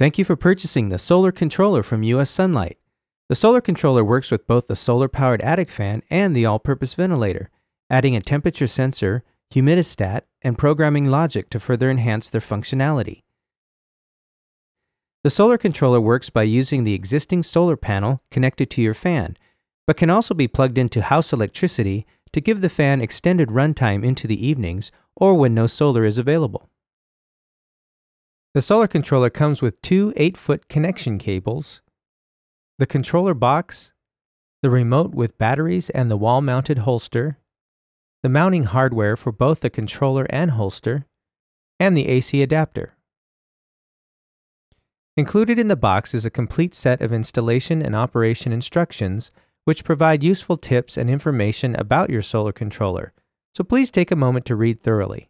Thank you for purchasing the solar controller from US Sunlight. The solar controller works with both the solar powered attic fan and the all purpose ventilator, adding a temperature sensor, humidistat, and programming logic to further enhance their functionality. The solar controller works by using the existing solar panel connected to your fan, but can also be plugged into house electricity to give the fan extended runtime into the evenings or when no solar is available. The solar controller comes with two 8 foot connection cables, the controller box, the remote with batteries and the wall mounted holster, the mounting hardware for both the controller and holster, and the AC adapter. Included in the box is a complete set of installation and operation instructions which provide useful tips and information about your solar controller, so please take a moment to read thoroughly.